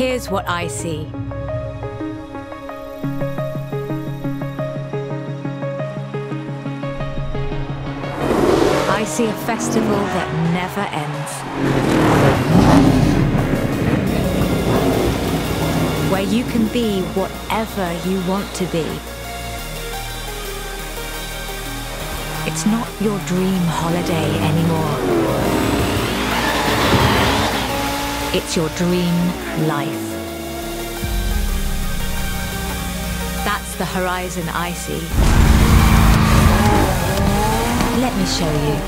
That's what I see. I see a festival that never ends. Where you can be whatever you want to be. It's not your dream holiday anymore. It's your dream life. That's the horizon I see. Let me show you.